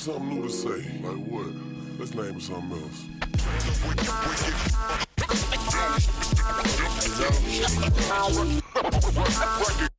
something new to say. Like what? Let's name it something else. Good.